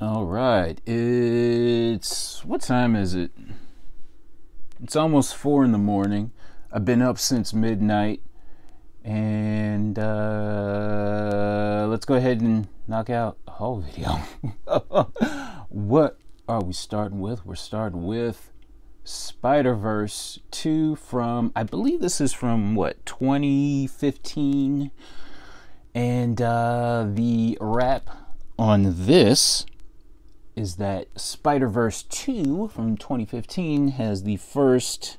All right. It's what time is it? It's almost four in the morning. I've been up since midnight. And uh, let's go ahead and knock out a whole video. what are we starting with? We're starting with Spider Verse 2 from, I believe this is from what, 2015? And uh, the wrap on this is that Spider Verse 2 from 2015 has the first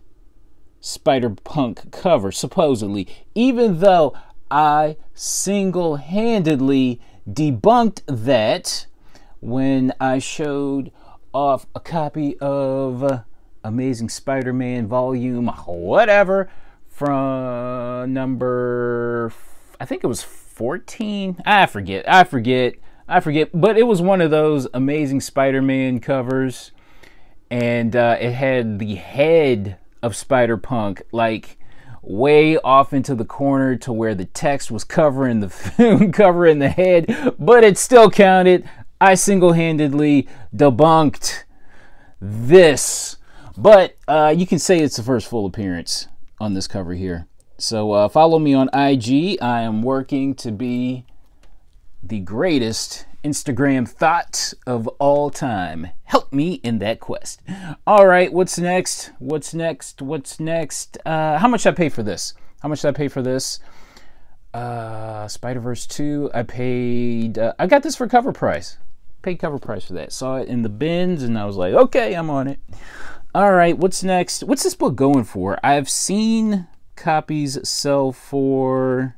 Spider Punk cover, supposedly, even though I single handedly debunked that when I showed off a copy of Amazing Spider Man Volume, whatever, from number, I think it was 14. I forget. I forget. I forget. But it was one of those Amazing Spider Man covers. And uh, it had the head of Spider Punk, like way off into the corner to where the text was covering the covering the head, but it still counted. I single-handedly debunked this, but uh, you can say it's the first full appearance on this cover here. So uh, follow me on IG. I am working to be the greatest Instagram thought of all time. Help me in that quest. All right, what's next? What's next? What's next? Uh, how much I pay for this? How much did I pay for this? Uh, Spider Verse 2. I paid. Uh, I got this for cover price. Paid cover price for that. Saw it in the bins, and I was like, okay, I'm on it. All right, what's next? What's this book going for? I've seen copies sell for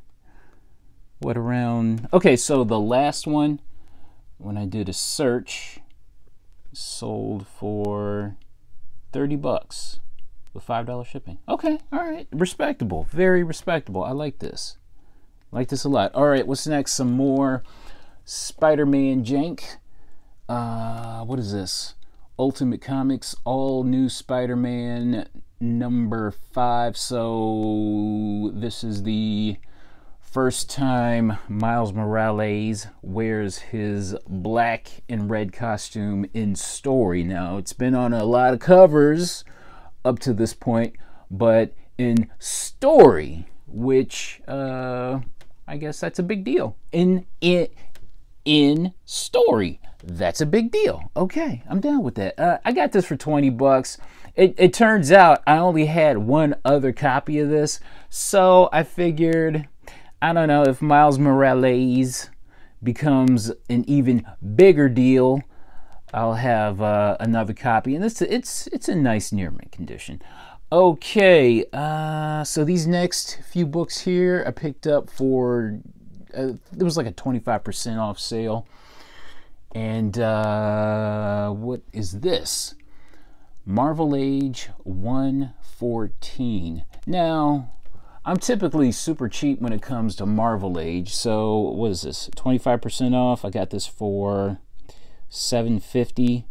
what around okay so the last one when I did a search, sold for 30 bucks with $5 shipping. Okay, all right. Respectable. Very respectable. I like this. like this a lot. All right, what's next? Some more Spider Man jank. Uh, what is this? Ultimate Comics, all new Spider Man number five. So this is the First time Miles Morales wears his black and red costume in story. Now, it's been on a lot of covers up to this point, but in story, which uh, I guess that's a big deal. In in in story, that's a big deal. Okay, I'm down with that. Uh, I got this for 20 bucks. It, it turns out I only had one other copy of this, so I figured I don't know if Miles Morales becomes an even bigger deal. I'll have uh, another copy, and this it's it's a nice near mint condition. Okay, uh, so these next few books here I picked up for uh, there was like a 25% off sale. And uh, what is this? Marvel Age 114. Now, I'm typically super cheap when it comes to Marvel Age. So what is this? 25% off. I got this for 750.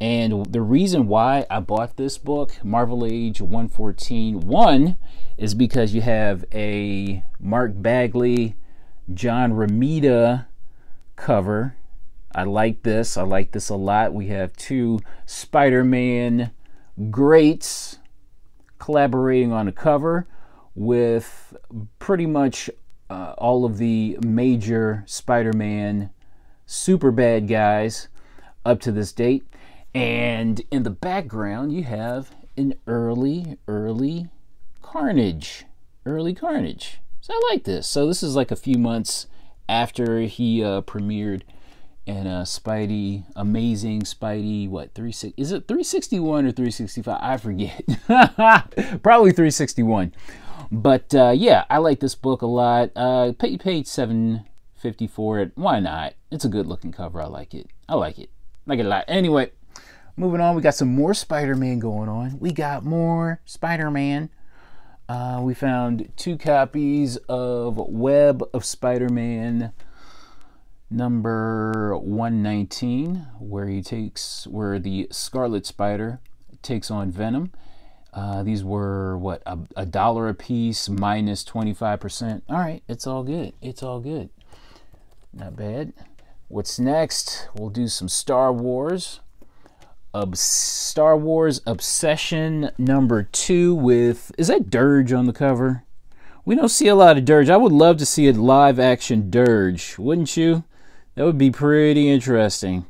And the reason why I bought this book, Marvel Age 114, one is because you have a Mark Bagley, John Romita cover. I like this. I like this a lot. We have two Spider-Man greats collaborating on a cover with pretty much uh, all of the major Spider Man super bad guys up to this date. And in the background, you have an early, early Carnage. Early Carnage. So I like this. So this is like a few months after he uh, premiered and uh, Spidey, amazing Spidey, what three six? Is it three sixty one or three sixty five? I forget. Probably three sixty one. But uh, yeah, I like this book a lot. Uh, seven fifty for it. Why not? It's a good looking cover. I like it. I like it. I like it a lot. Anyway, moving on. We got some more Spider-Man going on. We got more Spider-Man. Uh, we found two copies of Web of Spider-Man number 119 where he takes where the Scarlet Spider takes on Venom uh, these were what a, a dollar a piece minus 25%. All right, it's all good. It's all good. Not bad. What's next? We'll do some Star Wars. Ob- Star Wars Obsession number two with is that Durge on the cover? We don't see a lot of Durge. I would love to see a live action Durge, wouldn't you? That would be pretty interesting.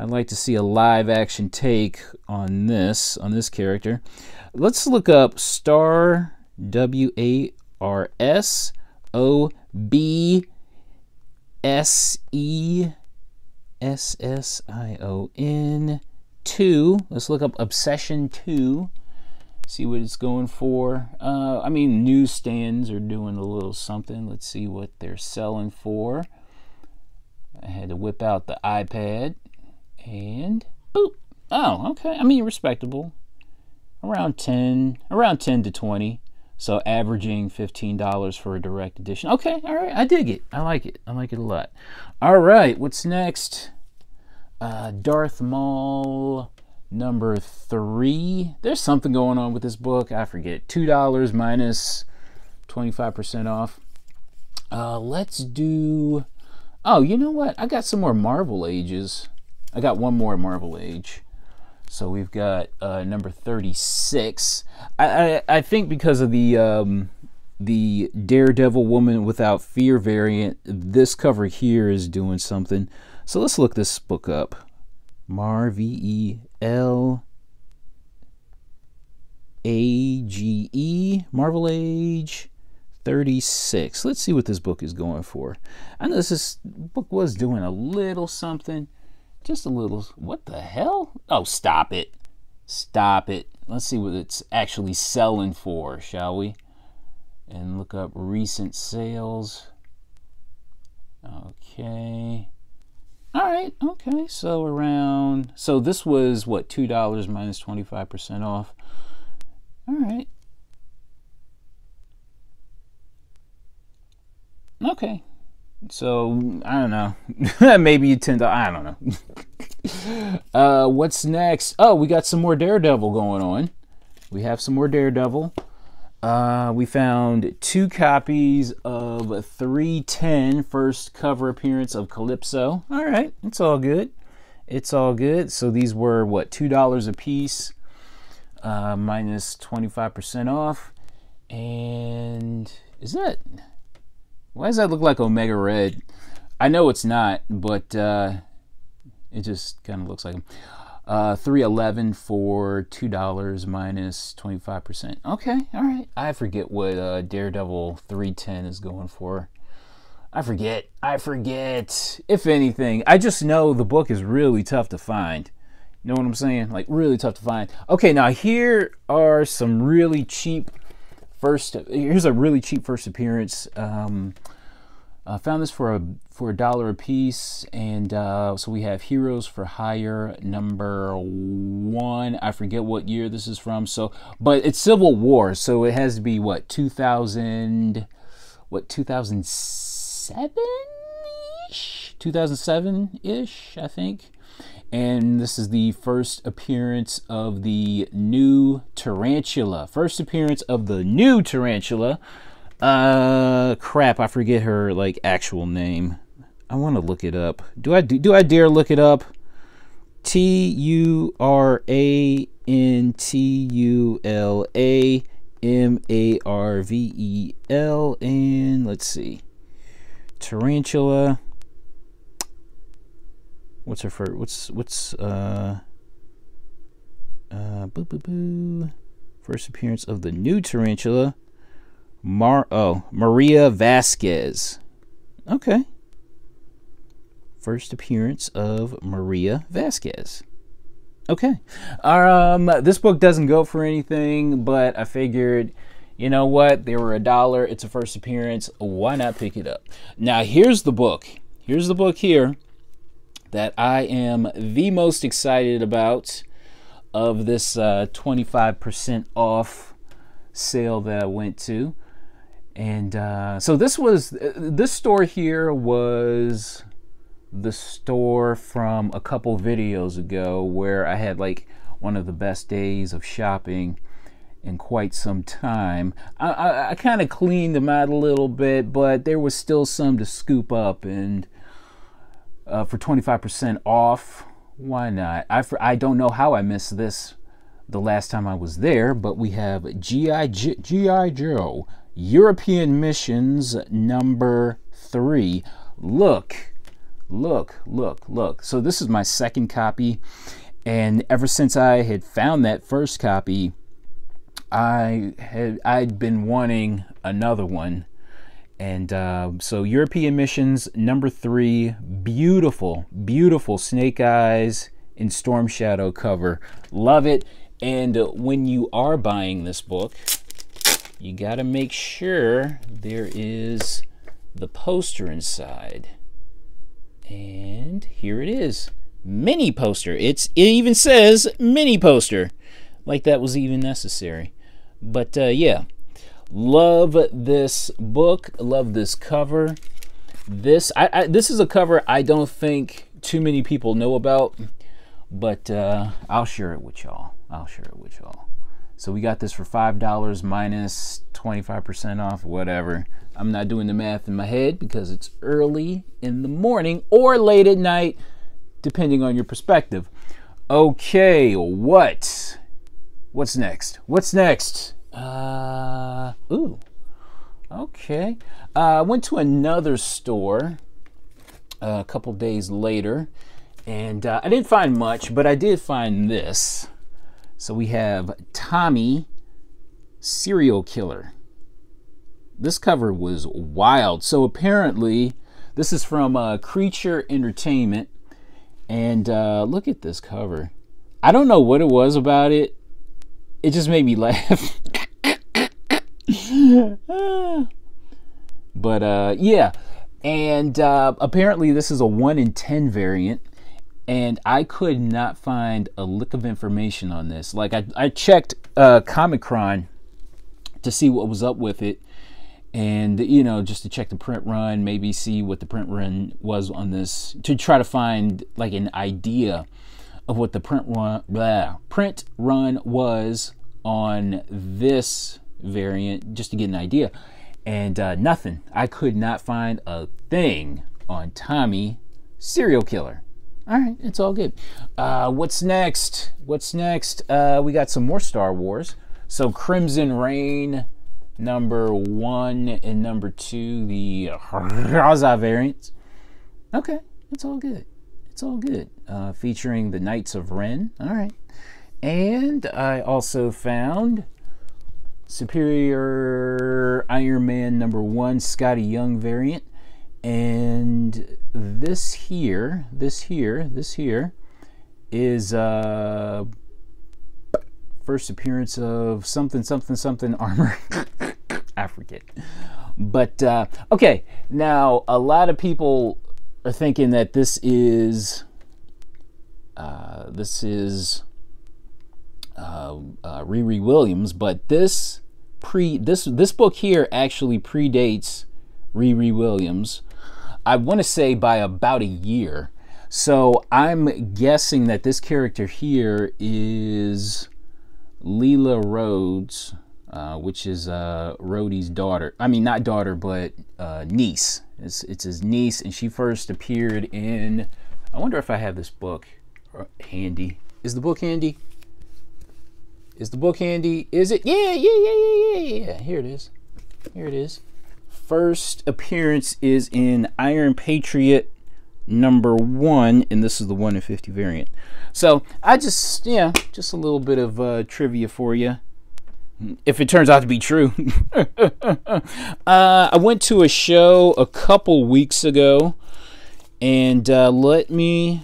I'd like to see a live action take on this on this character. Let's look up Star W A R S O B S E S S I O N 2. Let's look up Obsession 2. See what it's going for. Uh, I mean, newsstands are doing a little something. Let's see what they're selling for. I had to whip out the iPad and boop. Oh, okay. I mean, respectable. Around 10, around 10 to 20. So averaging $15 for a direct edition. Okay, all right. I dig it. I like it. I like it a lot. All right, what's next? Uh, Darth Maul number three. There's something going on with this book. I forget. $2 minus 25% off. Uh, let's do. Oh, you know what? I got some more Marvel Ages. I got one more Marvel Age. So we've got uh, number 36. I, I, I, think because of the um, the Daredevil Woman Without Fear variant, this cover here is doing something. So let's look this book up. Mar V E L A G E Marvel Age 36. Let's see what this book is going for. I know this book was doing a little something just a little. What the hell? Oh, stop it. Stop it. Let's see what it's actually selling for, shall we? And look up recent sales. Okay. All right. Okay. So around. So this was what two dollars minus twenty five percent off. All right. Okay. So I don't know. Maybe you tend to I don't know. uh, what's next? Oh, we got some more Daredevil going on. We have some more Daredevil. Uh, we found two copies of 310 first cover appearance of Calypso. All right, it's all good. It's all good. So these were what two dollars a piece, uh, minus 25% off. And is that why does that look like Omega Red? I know it's not, but uh, it just kind of looks like them. Uh, 311 for $2 minus 25%. Okay, all right. I forget what uh, Daredevil 310 is going for. I forget. I forget. If anything, I just know the book is really tough to find. You know what I'm saying? Like, really tough to find. Okay, now here are some really cheap first here's a really cheap first appearance. Um, I found this for a for a dollar a piece and uh, so we have heroes for hire number one. I forget what year this is from so but it's civil war so it has to be what 2000 what 2007 ish 2007 ish i think and this is the first appearance of the new tarantula. First appearance of the new tarantula. Uh, crap, I forget her like actual name. I want to look it up. Do I do, do I dare look it up? T U R A N T U L A M A R V E L and let's see. Tarantula what's her first? What's what's uh uh boo boo boo. First appearance of the new tarantula. Mar oh Maria Vasquez. Okay. First appearance of Maria Vasquez. Okay. Um, this book doesn't go for anything, but I figured, you know what? They were a dollar. It's a first appearance. Why not pick it up? Now, here's the book. Here's the book here that I am the most excited about of this uh, 25% off sale that I went to. And uh, so this was this store here was the store from a couple videos ago where I had like one of the best days of shopping in quite some time. I, I, I kind of cleaned them out a little bit, but there was still some to scoop up and uh, for 25% off. Why not? I, I don't know how I missed this the last time I was there, but we have GI GI Joe European Missions number three. Look, look, look, look. So this is my second copy, and ever since I had found that first copy, I had I'd been wanting another one. And uh, so European Missions number three, beautiful, beautiful Snake Eyes in Storm Shadow cover. Love it. And uh, when you are buying this book, you got to make sure there is the poster inside. And here it is. Mini poster. It's it even says mini poster. Like that was even necessary. But uh, yeah, love this book. Love this cover. This I, I, this is a cover I don't think too many people know about, but uh, I'll share it with y'all. I'll share it with y'all. So we got this for $5 minus 25% off, whatever. I'm not doing the math in my head because it's early in the morning or late at night, depending on your perspective. Okay, what? What's next? What's next? Uh, ooh. Okay. Uh, I went to another store uh, a couple days later, and uh, I didn't find much, but I did find this. So we have Tommy, serial killer. This cover was wild. So apparently, this is from uh, Creature Entertainment. And uh, look at this cover. I don't know what it was about it. It just made me laugh. but uh, yeah. And uh, apparently, this is a 1 in 10 variant and I could not find a lick of information on this. Like I, I checked uh, Comichron to see what was up with it, and you know just to check the print run, maybe see what the print run was on this to try to find like an idea of what the print run blah, print run was on this variant, just to get an idea. And uh, nothing. I could not find a thing on Tommy Serial Killer. All right, it's all good. Uh, what's next? What's next? Uh, we got some more Star Wars. So Crimson Reign, number one and number two, the Rahzzah variants. Okay, it's all good. It's all good. Uh, featuring the Knights of Ren. All right. And I also found Superior Iron Man number one, Skottie Young variant. And this here, this here, this here is uh first appearance of something something something armor. I forget. But uh, okay, now a lot of people are thinking that this is uh, this is uh, uh, Riri Williams, but this pre this this book here actually predates Riri Williams. I want to say by about a year. So I'm guessing that this character here is Lila Rhodes, uh, which is uh, Rhodey's daughter. I mean, not daughter, but uh, niece. It's, it's his niece, and she first appeared in. I wonder if I have this book handy. Is the book handy? Is the book handy? Is it? Yeah, yeah, yeah, yeah, yeah, yeah. Here it is. Here it is first appearance is in Iron Patriot number one, and this is the 1 in 50 variant. So I just, yeah, just a little bit of uh, trivia for you. If it turns out to be true. uh, I went to a show a couple weeks ago, and uh, let me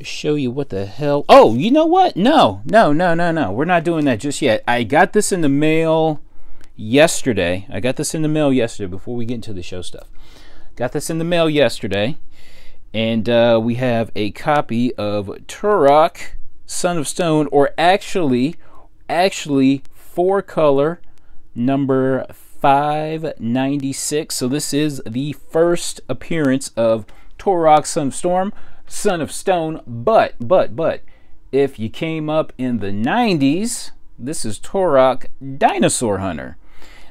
show you what the hell. Oh, you know what? No, no, no, no, no. We're not doing that just yet. I got this in the mail yesterday. I got this in the mail yesterday before we get into the show stuff. Got this in the mail yesterday, and uh, we have a copy of Turok, Son of Stone, or actually, actually four color number 596. So this is the first appearance of Turok, Son of Storm, Son of Stone. But, but, but, if you came up in the 90s, this is Turok Dinosaur Hunter.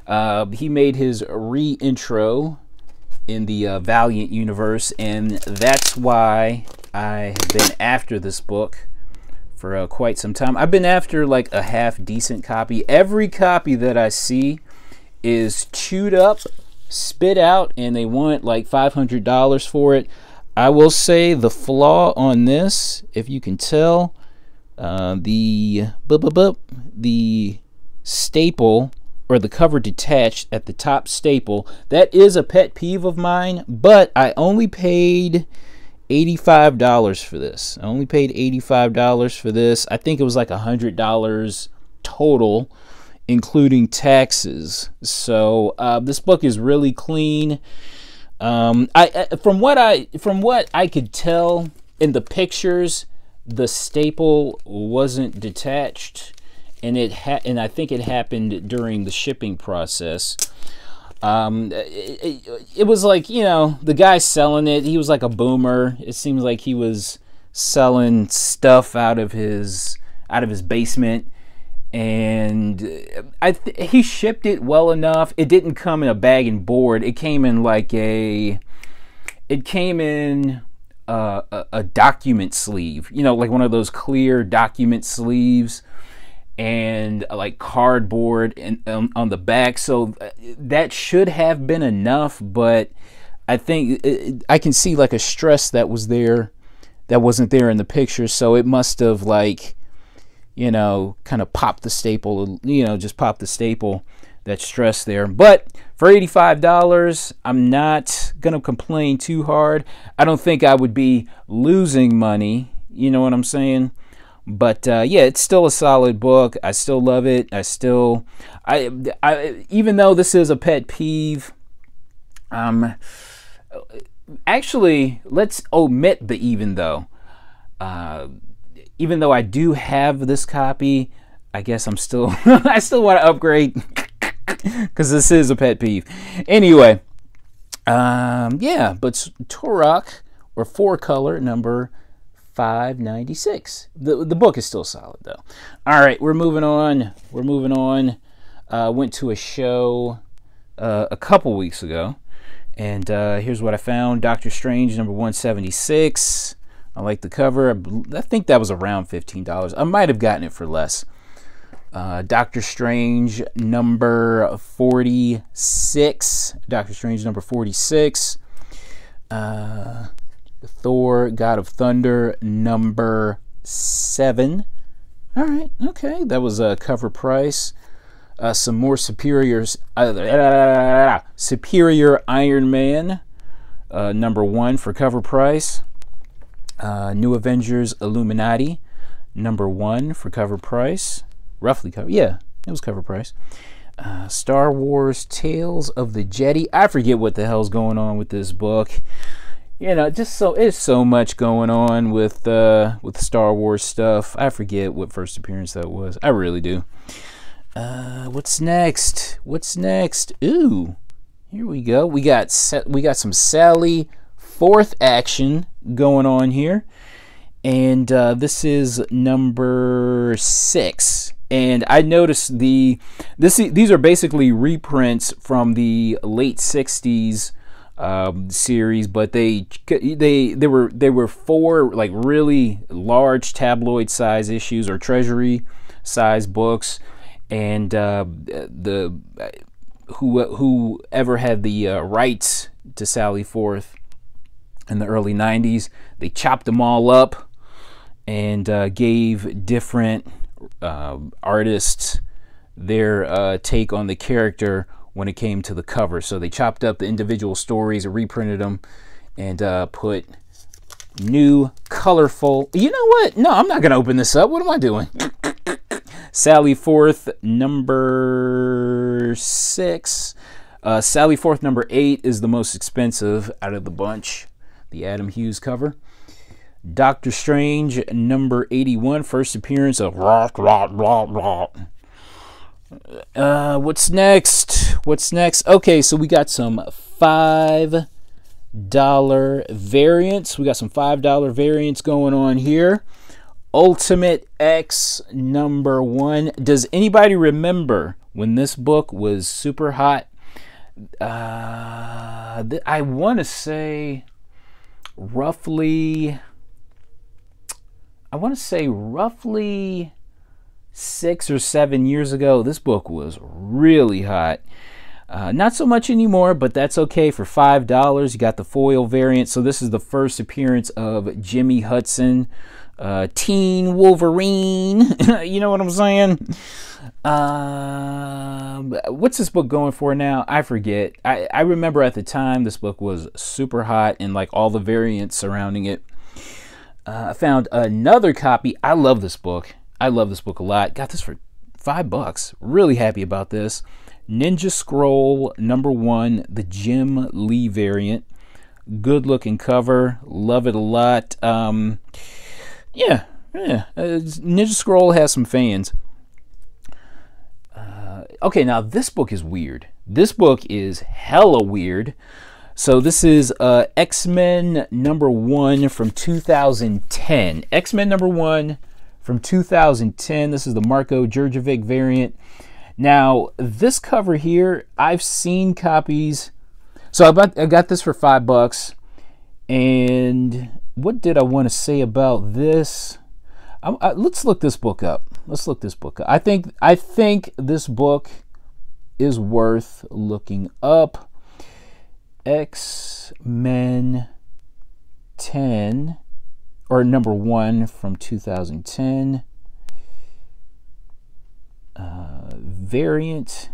Uh, he made his re-intro in the uh, Valiant universe, and that's why I have been after this book for uh, quite some time. I've been after like a half decent copy. Every copy that I see is chewed up, spit out, and they want like $500 for it. I will say the flaw on this, if you can tell, uh, the the staple or the cover detached at the top staple. That is a pet peeve of mine, but I only paid $85 for this. I only paid $85 for this. I think it was like $100 total, including taxes. So uh, this book is really clean. Um, I from what I from what I could tell in the pictures, the staple wasn't detached and it ha- and I think it happened during the shipping process. Um, it, it, it, was like you know the guy selling it. He was like a boomer. It seems like he was selling stuff out of his out of his basement, and I th- he shipped it well enough. It didn't come in a bag and board. It came in like a. It came in uh, a, a document sleeve. You know, like one of those clear document sleeves and uh, like cardboard and um, on the back so uh, that should have been enough but i think it, i can see like a stress that was there that wasn't there in the picture so it must have like you know kind of pop the staple you know just pop the staple that stress there but for $85 i'm not gonna complain too hard i don't think i would be losing money you know what i'm saying but uh, yeah, it's still a solid book. I still love it. I still, I, I even though this is a pet peeve, um, actually, let's omit the even though. Uh, even though I do have this copy, I guess I'm still, I still want to upgrade because this is a pet peeve. Anyway, um, yeah, but Turok or four color number 596. The, the book is still solid though. All right, we're moving on. We're moving on. Uh, went to a show uh, a couple weeks ago, and uh, here's what I found Doctor Strange number 176. I like the cover. I think that was around $15. I might have gotten it for less. Uh, Doctor Strange number 46. Doctor Strange number 46. Uh, Thor, God of Thunder, number seven. All right, okay, that was a cover price. Uh, some more superiors, uh, superior Iron Man, uh, number one for cover price. Uh, New Avengers Illuminati, number one for cover price. Roughly cover, yeah, it was cover price. Uh, Star Wars Tales of the Jedi. I forget what the hell's going on with this book you know, just so it's so much going on with uh, with Star Wars stuff. I forget what first appearance that was. I really do. Uh, what's next? What's next? Ooh, here we go. We got we got some Sally Forth action going on here, and uh, this is number six. And I noticed the this these are basically reprints from the late '60s um, series, but they they they were they were four like really large tabloid size issues or treasury size books, and uh, the who whoever had the uh, rights to Sally Forth in the early '90s, they chopped them all up and uh, gave different uh, artists their uh, take on the character when it came to the cover. So they chopped up the individual stories, reprinted them, and uh, put new, colorful. You know what? No, I'm not going to open this up. What am I doing? Sally Forth, number six. Uh, Sally Forth, number eight, is the most expensive out of the bunch. The Adam Hughes cover. Doctor Strange, number 81, first appearance of Rock, Rock, Rock, Rock. Uh, what's next? What's next? Okay, so we got some five dollar variants. We got some five dollar variants going on here. Ultimate X number one. Does anybody remember when this book was super hot? uh, I want to say roughly. I want to say roughly six or seven years ago. This book was really hot. Uh, not so much anymore, but that's okay for five dollars. You got the foil variant. So this is the first appearance of Jimmy Hudson, uh, Teen Wolverine. you know what I'm saying? Uh, what's this book going for now? I forget. I, I remember at the time this book was super hot and like all the variants surrounding it. Uh, I found another copy. I love this book. I love this book a lot. Got this for five bucks. Really happy about this. Ninja Scroll number one, the Jim Lee variant. Good looking cover. Love it a lot. Um, yeah, yeah. Uh, Ninja Scroll has some fans. Uh, okay, now this book is weird. This book is hella weird. So this is uh, X Men number one from 2010. X Men number one from 2010. This is the Marco Djurjevic variant. Now, this cover here, I've seen copies. So I, bought, I got this for five bucks. And what did I want to say about this? I, I, let's look this book up. Let's look this book up. I think I think this book is worth looking up. X Men 10 or number 1 from 2010 uh, variant.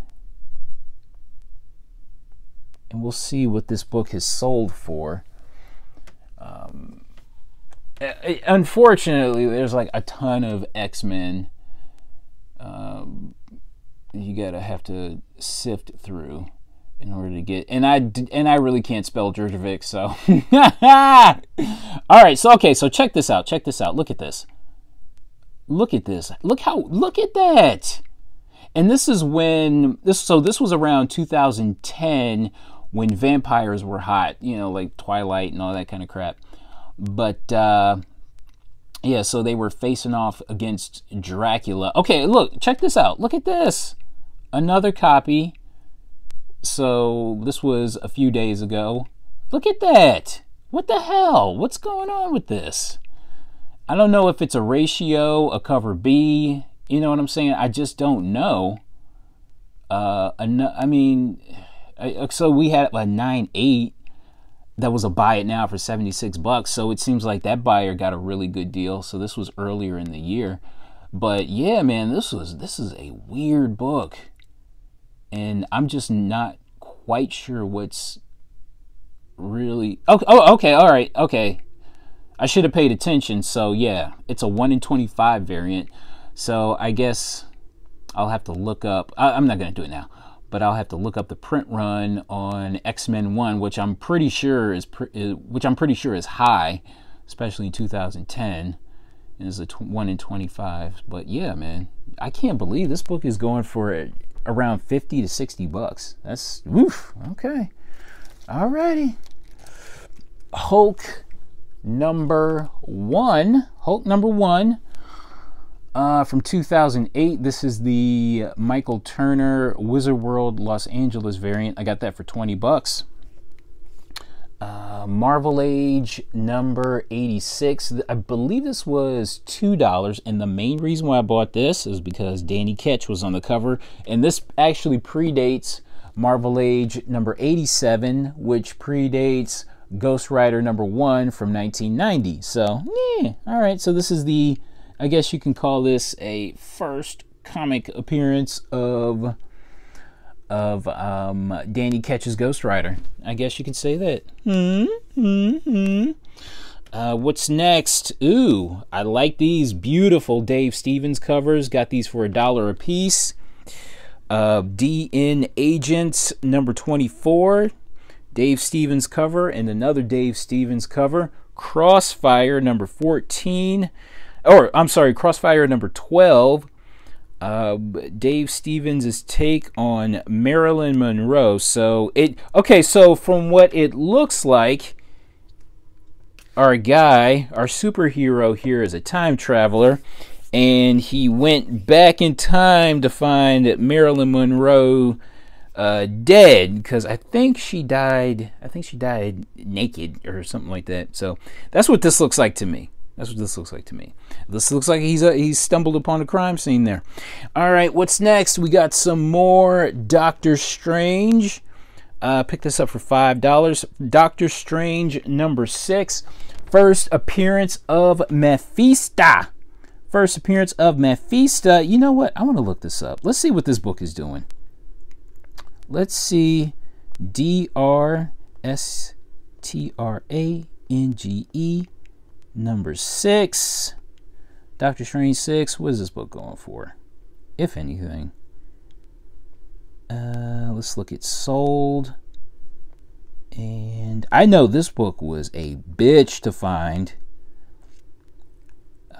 And we'll see what this book has sold for. Um, unfortunately, there's like a ton of X Men. Um, you gotta have to sift through in order to get and I and I really can't spell Djurjevic so all right so okay so check this out check this out look at this look at this look how look at that and this is when this so this was around 2010 when vampires were hot, you know, like Twilight and all that kind of crap. But uh yeah, so they were facing off against Dracula. Okay, look, check this out. Look at this. Another copy. So this was a few days ago. Look at that. What the hell? What's going on with this? I don't know if it's a ratio, a cover B, you know what I'm saying? I just don't know. Uh, I mean, so we had a nine eight that was a buy it now for 76 bucks. So it seems like that buyer got a really good deal. So this was earlier in the year. But yeah, man, this was this is a weird book. And I'm just not quite sure what's really Oh, oh okay, all right. Okay. I should have paid attention. So yeah, it's a 1 in 25 variant. So I guess I'll have to look up. I, am not going to do it now, but I'll have to look up the print run on X Men One, which I'm pretty sure is, is, which I'm pretty sure is high, especially in 2010. And is a one in 25. But yeah, man, I can't believe this book is going for around 50 to 60 bucks. That's woof. Okay, alrighty. Hulk number one. Hulk number one uh, from 2008, this is the Michael Turner Wizard World Los Angeles variant. I got that for 20 bucks. Uh, Marvel Age number 86. I believe this was $2. And the main reason why I bought this is because Danny Ketch was on the cover. And this actually predates Marvel Age number 87, which predates Ghost Rider number 1 from 1990. So, yeah. All right. So this is the I guess you can call this a first comic appearance of of um, Danny Ketch's Ghost Rider. I guess you can say that. Hmm. Hmm. hmm. Uh, what's next? Ooh, I like these beautiful Dave Stevens covers. Got these for a dollar a piece. Uh, DNAgents number 24. Dave Stevens cover and another Dave Stevens cover. Crossfire number 14 or I'm sorry, Crossfire number 12. Uh, Dave Stevens' take on Marilyn Monroe. So it okay. So from what it looks like, our guy, our superhero here, is a time traveler, and he went back in time to find Marilyn Monroe uh, dead because I think she died. I think she died naked or something like that. So that's what this looks like to me. That's what this looks like to me. This looks like he's uh, he's stumbled upon a crime scene there. All right, what's next? We got some more Doctor Strange. Uh, pick this up for five dollars. Doctor Strange number six. First appearance of Mephisto. First appearance of Mephisto. You know what? I want to look this up. Let's see what this book is doing. Let's see. D R S T R A N G E number six. Doctor Strange six. What is this book going for? If anything. Uh, let's look at sold. And I know this book was a bitch to find.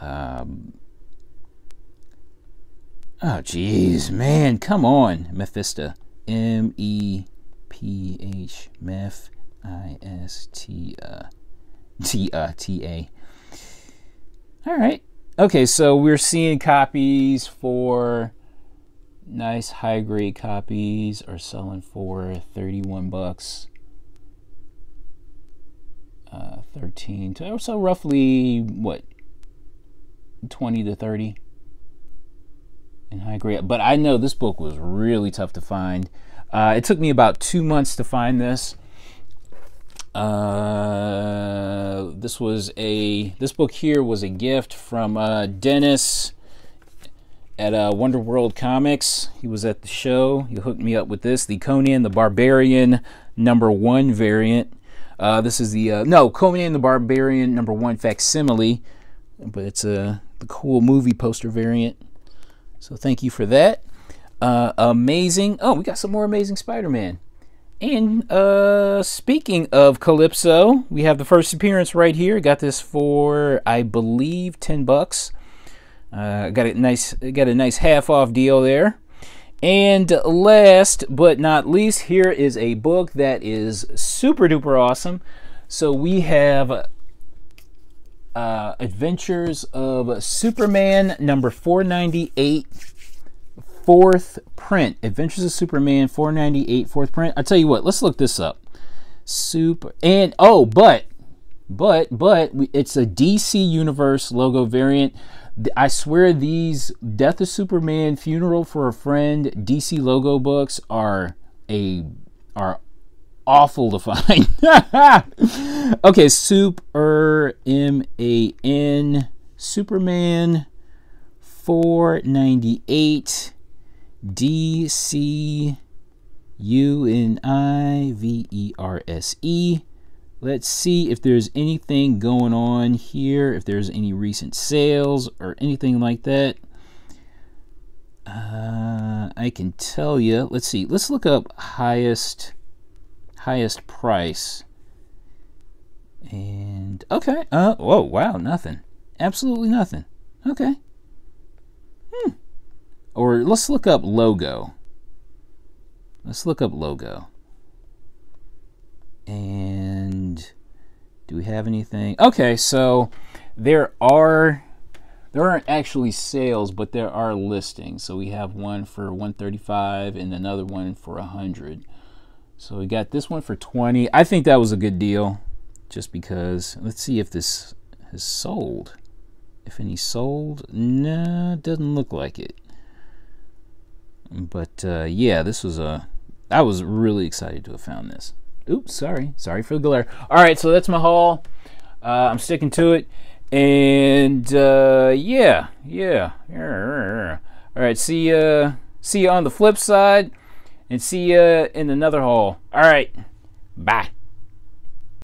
Um, oh, jeez, man, come on, Mephisto. M E P H Meph I S T uh, uh, T A. All right. Okay, so we're seeing copies for nice high grade copies are selling for 31 bucks. Uh, 13 to so roughly what 20 to 30 in high grade. But I know this book was really tough to find. Uh, it took me about two months to find this. Uh, this was a this book here was a gift from uh, Dennis at uh, Wonder World Comics. He was at the show. He hooked me up with this, the Conan the Barbarian number one variant. Uh, this is the uh, no Conan the Barbarian number one facsimile, but it's a uh, the cool movie poster variant. So thank you for that. Uh, amazing. Oh, we got some more amazing Spider-Man. And uh, speaking of Calypso, we have the first appearance right here. Got this for I believe ten bucks. Uh, got a nice got a nice half off deal there. And last but not least, here is a book that is super duper awesome. So we have uh, Adventures of Superman number 498, fourth print. Adventures of Superman 498, fourth print. I tell you what, let's look this up. Super and oh, but but but it's a DC Universe logo variant. I swear these Death of Superman, Funeral for a Friend, DC logo books are a are awful to find. okay, Super M A N Superman 498 D C U N I V E R S E. Let's see if there's anything going on here, if there's any recent sales or anything like that. Uh, I can tell you. Let's see. Let's look up highest highest price. And okay. Uh oh wow, nothing. Absolutely nothing. Okay. Let's look up logo. Let's look up logo. And do we have anything? Okay, so there are there aren't actually sales, but there are listings. So we have one for 135 and another one for 100. So we got this one for 20. I think that was a good deal just because let's see if this has sold. If any sold, no, doesn't look like it. But uh, yeah, this was a. I was really excited to have found this. Oops, sorry, sorry for the glare. All right, so that's my haul. Uh, I'm sticking to it, and uh, yeah, yeah. All right, see ya. See you on the flip side and see you in another haul. All right. Bye.